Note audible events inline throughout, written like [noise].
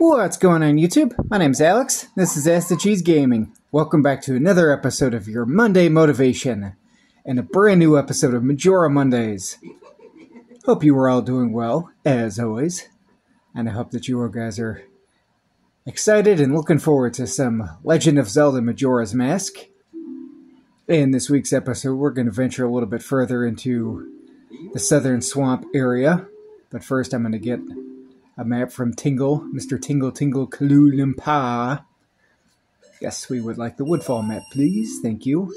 What's going on YouTube? My name's Alex. This is Ask the Cheese Gaming. Welcome back to another episode of your Monday Motivation and a brand new episode of Majora Mondays. Hope you are all doing well, as always. And I hope that you all guys are excited and looking forward to some Legend of Zelda Majora's Mask. In this week's episode, we're going to venture a little bit further into the southern swamp area. But first, I'm going to get a map from Tingle, Mr. Tingle Tingle Kooloo-Limpah. Yes, we would like the Woodfall map, please. Thank you.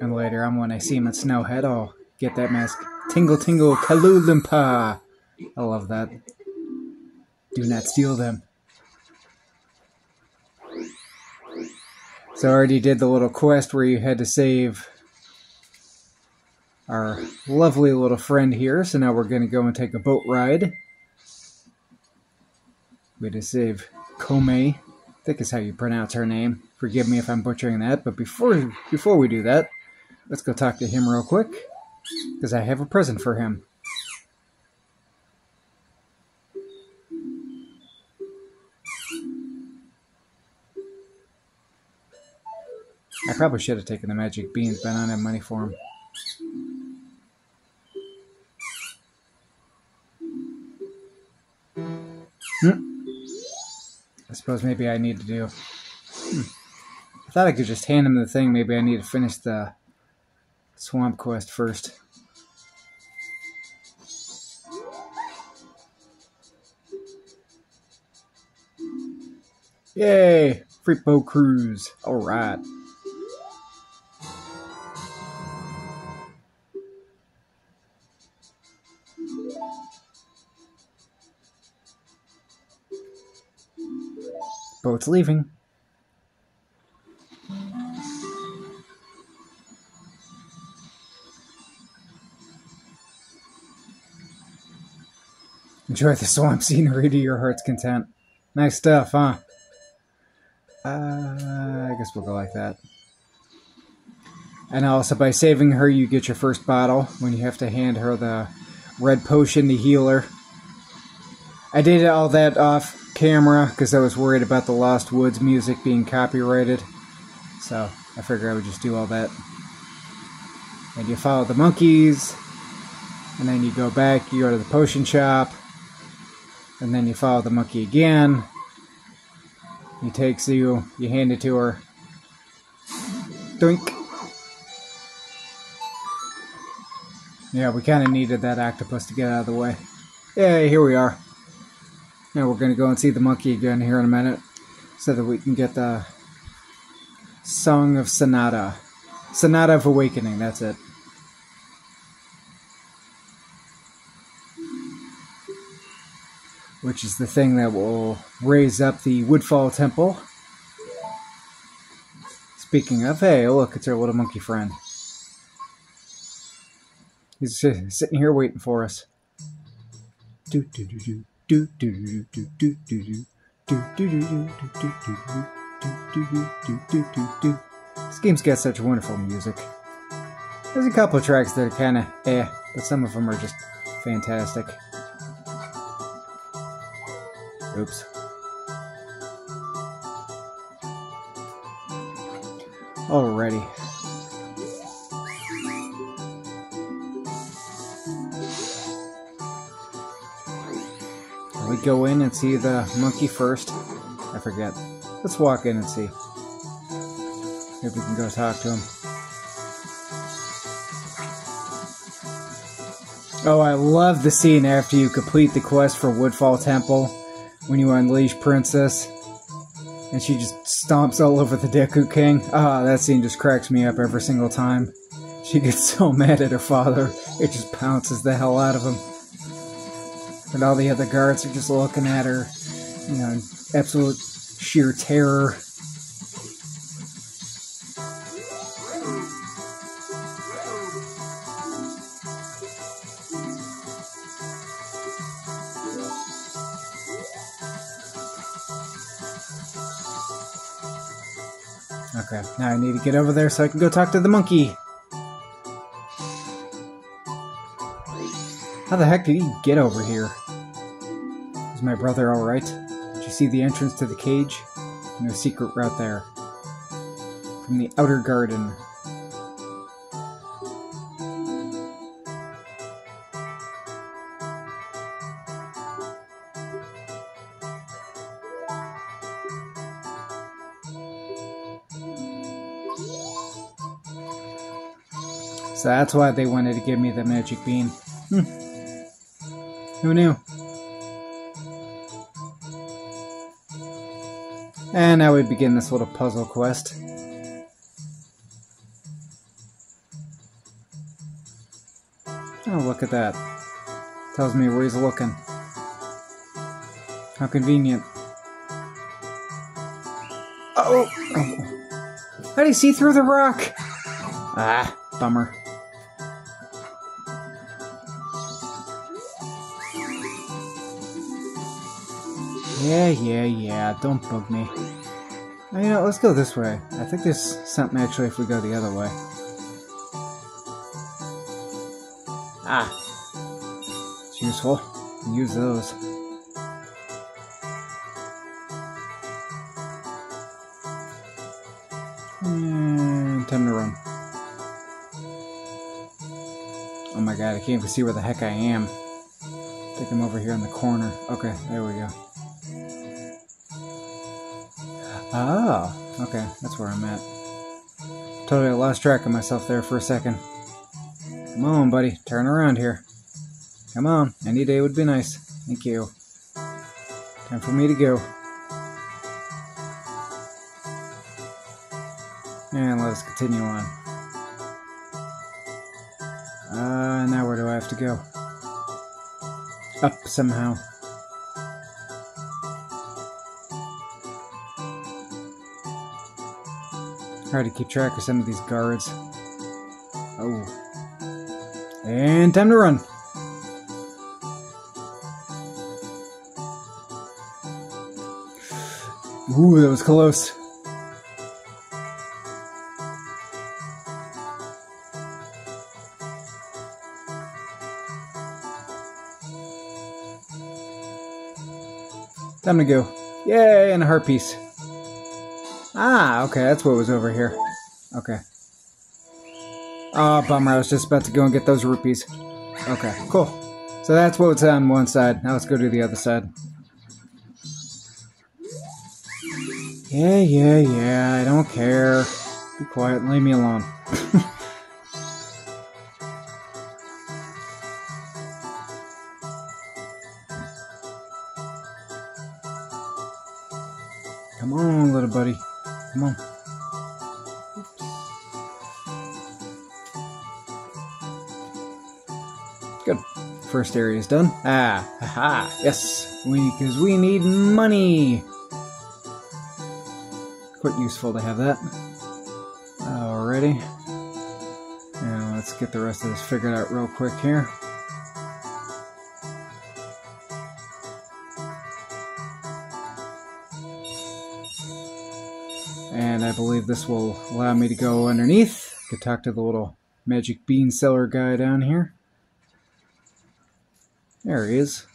And later on, when I see him at Snowhead, I'll get that mask. Tingle Tingle Kooloo-Limpah. I love that. Do not steal them. So I already did the little quest where you had to save our lovely little friend here. So now we're going to go and take a boat ride. We to save Koume. I think is how you pronounce her name. Forgive me if I'm butchering that. But before before we do that, let's go talk to him real quick. Because I have a present for him. I probably should have taken the magic beans, but I don't have money for them. Suppose maybe I need to do. I thought I could just hand him the thing. Maybe I need to finish the swamp quest first. Yay! Free boat cruise. Alright. Boat's leaving. Enjoy the swamp scenery to your heart's content. Nice stuff, huh? Uh, I guess we'll go like that. And also, by saving her, you get your first bottle when you have to hand her the red potion to heal her. I did all that off camera because I was worried about the Lost Woods music being copyrighted. So I figured I would just do all that. And you follow the monkeys, and then you go back, you go to the potion shop, and then you follow the monkey again. He takes you, you hand it to her. Doink. Yeah, we kind of needed that octopus to get out of the way. Yeah, here we are. Now we're going to go and see the monkey again here in a minute so that we can get the Song of Sonata. Sonata of Awakening, that's it. Which is the thing that will raise up the Woodfall Temple. Speaking of, hey, look, it's our little monkey friend. He's sitting here waiting for us. Do, do, do, do This game's got such wonderful music. There's a couple of tracks that are kind of eh, but some of them are just fantastic. Oops. Alrighty. We go in and see the monkey first. I forget. Let's walk in and see. Maybe we can go talk to him. Oh, I love the scene after you complete the quest for Woodfall Temple when you unleash Princess and she just stomps all over the Deku King. Ah, oh, that scene just cracks me up every single time. She gets so [laughs] mad at her father, it just pounces the hell out of him. And all the other guards are just looking at her, you know, absolute sheer terror. Okay, now I need to get over there so I can go talk to the monkey. How the heck did he get over here? Is my brother alright? Did you see the entrance to the cage? No secret route there. From the outer garden. So that's why they wanted to give me the magic bean. Hmm. Who knew? And now we begin this little puzzle quest. Oh, look at that. Tells me where he's looking. How convenient. Oh! oh. How do you see through the rock? Ah, bummer. Yeah, yeah, yeah, don't bug me. Oh, you know, let's go this way. I think there's something actually if we go the other way. Ah. It's useful. Use those. And time to run. Oh my god, I can't even see where the heck I am. I think I'm over here in the corner. Okay, there we go. Oh, okay, that's where I'm at. Totally lost track of myself there for a second. Come on, buddy, turn around here. Come on, any day would be nice. Thank you. Time for me to go. And let us continue on. Uh, now where do I have to go? Up somehow. Hard to keep track of some of these guards. Oh. And time to run. Ooh, that was close. Time to go. Yay, and a heart piece. Ah, okay, that's what was over here. Okay. Oh, bummer, I was just about to go and get those rupees. Okay, cool. So that's what's on one side. Now let's go to the other side. Yeah, yeah, yeah, I don't care. Be quiet leave me alone. [laughs] Come on, little buddy. Come on. Good. First area is done. Ah, haha, yes. We, because we need money. Quite useful to have that. Alrighty. Now let's get the rest of this figured out real quick here. Believe this will allow me to go underneath. Could talk to the little magic bean seller guy down here. There he is.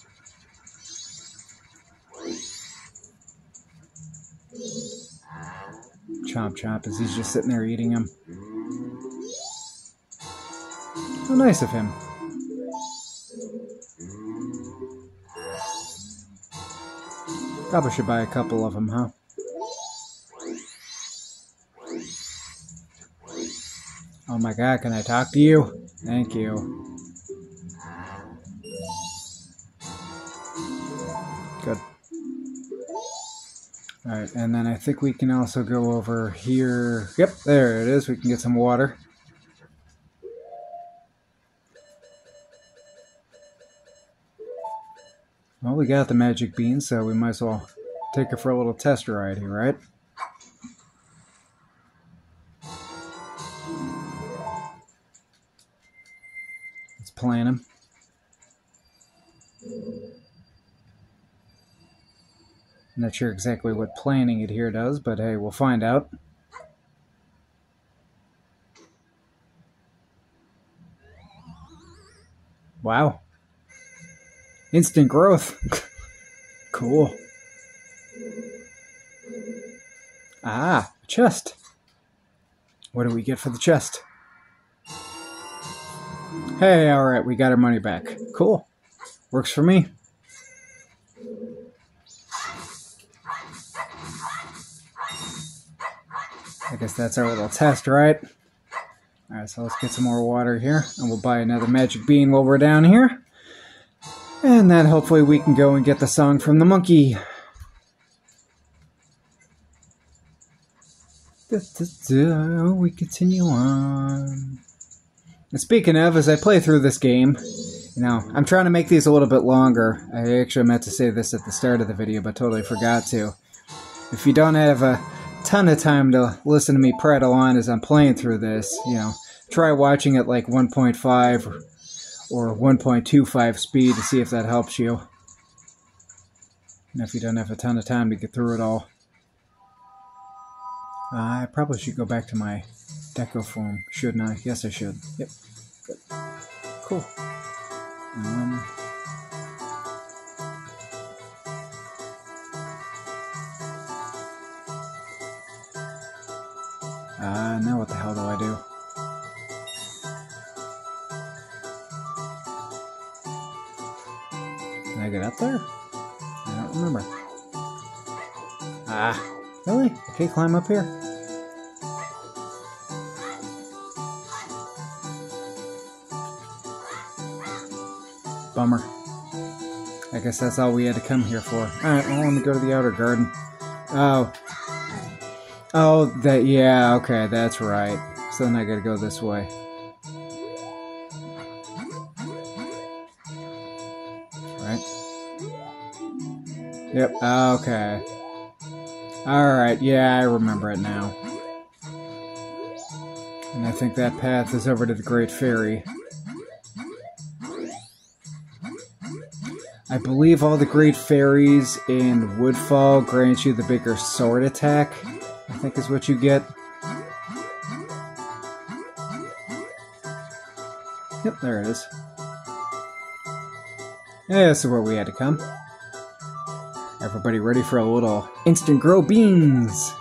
Chomp chomp as he's just sitting there eating them. How nice of him. Probably should buy a couple of them, huh? Oh my god, can I talk to you? Thank you. Good. Alright, and then I think we can also go over here. Yep, there it is. We can get some water. Well, we got the magic bean, so we might as well take it for a little test ride here, right? Plan him. Not sure exactly what planning it here does, but hey, we'll find out. Wow. Instant growth. [laughs] cool. Ah, chest. What do we get for the chest? Hey, alright, we got our money back. Cool. Works for me. I guess that's our little test, right? Alright, so let's get some more water here, and we'll buy another magic bean while we're down here. And then hopefully we can go and get the song from the monkey. Da, da, da, we continue on. And speaking of, as I play through this game, you know, I'm trying to make these a little bit longer. I actually meant to say this at the start of the video, but totally forgot to. If you don't have a ton of time to listen to me prattle on as I'm playing through this, you know, try watching it like 1.5 or, or 1.25 speed to see if that helps you. And if you don't have a ton of time to get through it all. I probably should go back to my Deku form, shouldn't I? Yes, I should. Yep. Good. Cool. Um, uh, now what the hell do I do? Can I get up there? I don't remember. Ah, really? I can't climb up here? Bummer. I guess that's all we had to come here for. Alright, well, let me go to the outer garden. Oh. Oh, that, yeah, okay, that's right. So then I gotta go this way. Right? Yep, okay. Alright, yeah, I remember it now. And I think that path is over to the Great Fairy. I believe all the great fairies in Woodfall grant you the bigger sword attack, I think is what you get. Yep, there it is. Yeah, this is where we had to come. Everybody ready for a little instant grow beans?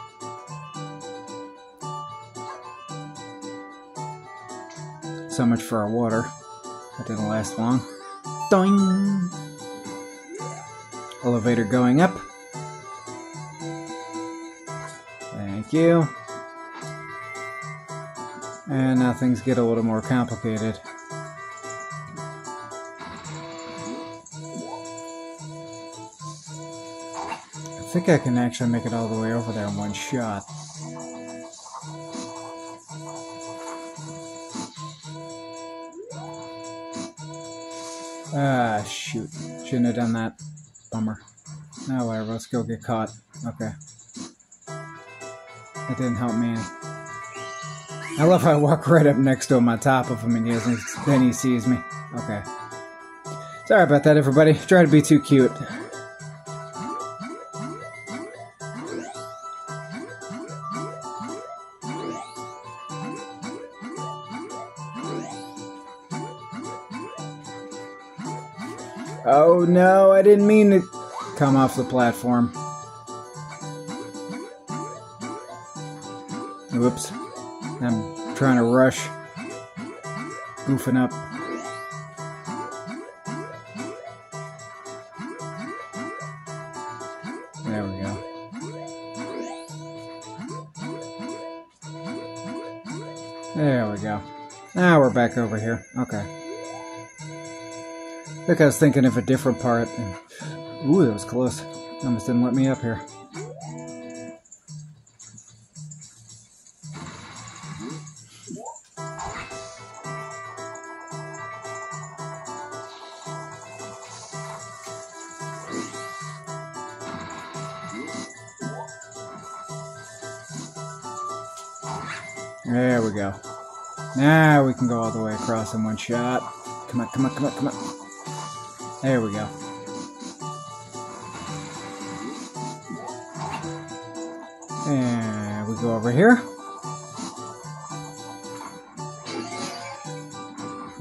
So much for our water. That didn't last long. Doing. Elevator going up. Thank you. And now things get a little more complicated. I think I can actually make it all the way over there in one shot. Ah, shoot. Shouldn't have done that. Bummer. Now ah, whatever, let's go get caught. Okay. That didn't help me. I love how I walk [laughs] right up next to him on top of him and he doesn't, then he sees me. Okay. Sorry about that, everybody. Try to be too cute. No, I didn't mean to come off the platform. Whoops. I'm trying to rush. Goofing up. There we go. There we go. Now we're back over here. Okay. I I was thinking of a different part. And, Ooh, that was close. Almost didn't let me up here. There we go. Now we can go all the way across in one shot. Come on, come on, come on, come on. There we go. And we go over here.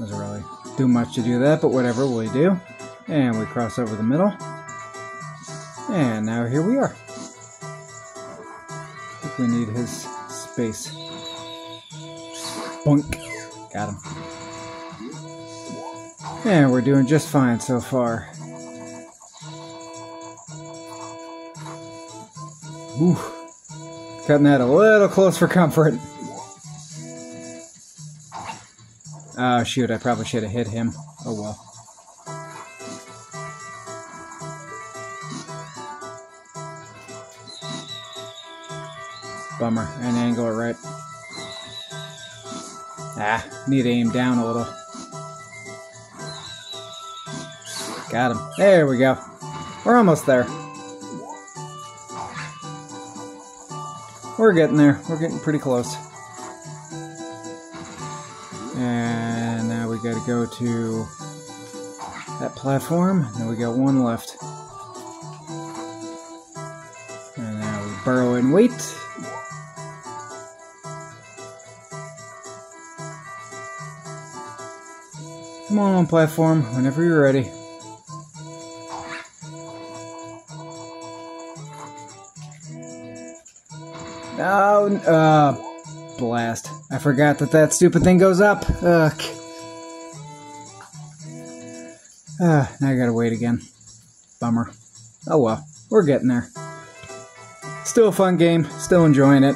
Doesn't really do much to do that, but whatever we do. And we cross over the middle. And now here we are. I think we need his space. Boink. Got him. And we're doing just fine so far. Ooh. Cutting that a little close for comfort. Oh shoot, I probably should have hit him. Oh well. Bummer, and angle it right. Ah, need to aim down a little. Got him. There we go. We're almost there. We're getting there. We're getting pretty close. And now we gotta go to that platform. Now we got one left. And now we burrow and wait. Come on, platform, whenever you're ready. Oh, uh, blast. I forgot that that stupid thing goes up. Ugh. Uh, now I gotta wait again. Bummer. Oh well, we're getting there. Still a fun game, still enjoying it.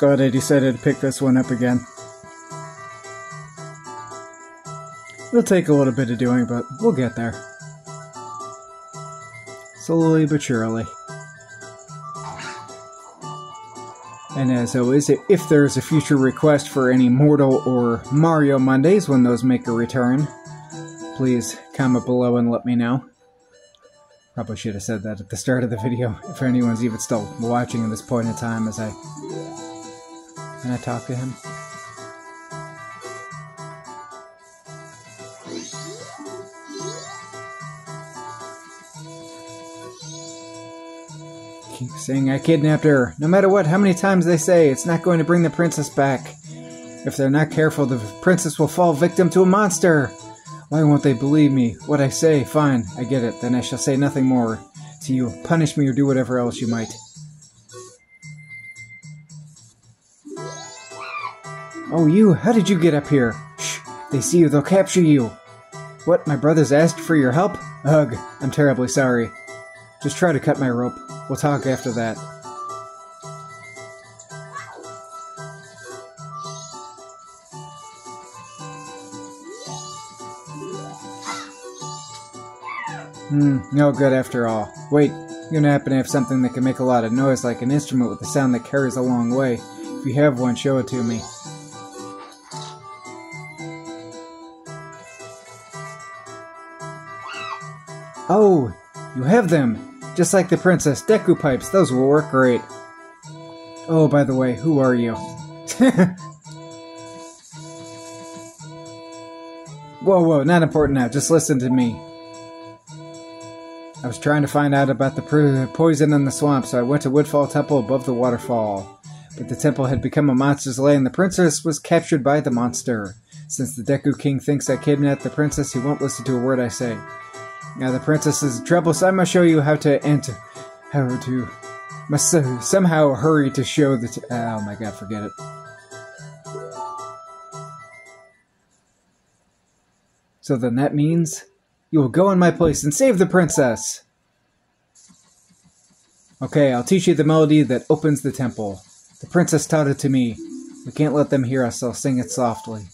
Glad I decided to pick this one up again. It'll take a little bit of doing, but we'll get there. Slowly but surely. And uh, as always, if there's a future request for any Mortal or Mario Mondays when those make a return, please comment below and let me know. Probably should have said that at the start of the video, [laughs] if anyone's even still watching at this point in time as I... Can I talk to him? Saying I kidnapped her. No matter what, how many times they say, it's not going to bring the princess back. If they're not careful, the princess will fall victim to a monster. Why won't they believe me? What I say? Fine, I get it. Then I shall say nothing more to you. Punish me or do whatever else you might. Oh, you? How did you get up here? Shh! They see you, they'll capture you. What, my brothers asked for your help? Ugh, I'm terribly sorry. Just try to cut my rope. We'll talk after that. Hmm, no good after all. Wait, you're gonna happen to have something that can make a lot of noise like an instrument with a sound that carries a long way. If you have one, show it to me. Oh, you have them! Just like the princess, Deku pipes, those will work great. Oh, by the way, who are you? [laughs] whoa, whoa, not important now, just listen to me. I was trying to find out about the poison in the swamp, so I went to Woodfall Temple above the waterfall. But the temple had become a monster's lair, and the princess was captured by the monster. Since the Deku King thinks I kidnapped the princess, he won't listen to a word I say. Now the princess is so I must show you how to enter. How to. Must somehow hurry to show the. oh my god, forget it. So then that means you will go in my place and save the princess. Okay, I'll teach you the melody that opens the temple. The princess taught it to me. We can't let them hear us, so I'll sing it softly.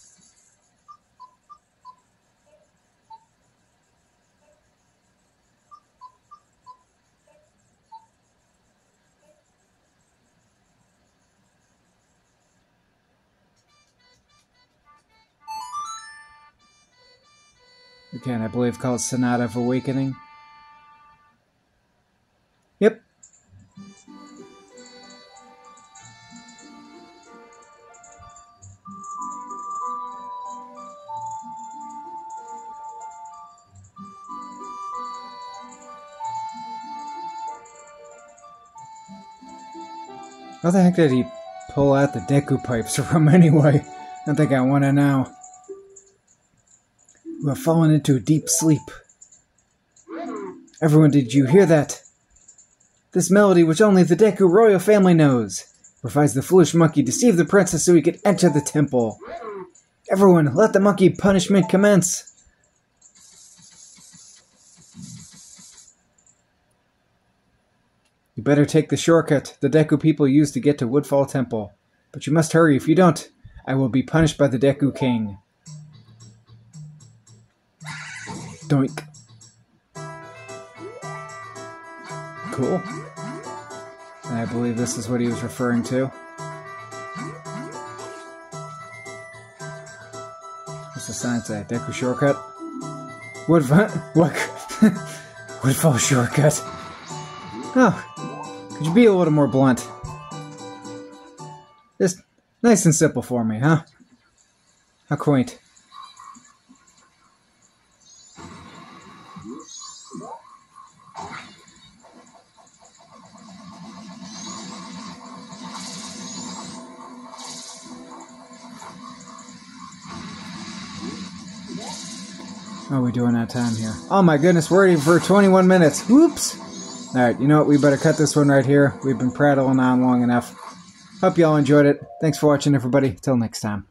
Again, I believe called Sonata of Awakening. Yep. How the heck did he pull out the Deku pipes [laughs] from anyway? I think I want to know. You have fallen into a deep sleep. Everyone, did you hear that? This melody, which only the Deku royal family knows, provides the foolish monkey deceive the princess so he could enter the temple. Everyone, let the monkey punishment commence. You better take the shortcut the Deku people use to get to Woodfall Temple. But you must hurry. If you don't, I will be punished by the Deku King. Doink. Cool. I believe this is what he was referring to. What's the sign say? Deku shortcut? Woodfall, [laughs] what? [laughs] Woodfall shortcut. Oh, could you be a little more blunt? Just nice and simple for me, huh? How quaint. Are we doing that time here? Oh my goodness, we're already for 21 minutes. Whoops! Alright, you know what? We better cut this one right here. We've been prattling on long enough. Hope y'all enjoyed it. Thanks for watching, everybody. Till next time.